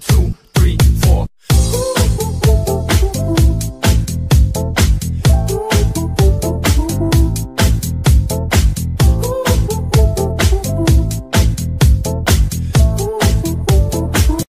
two,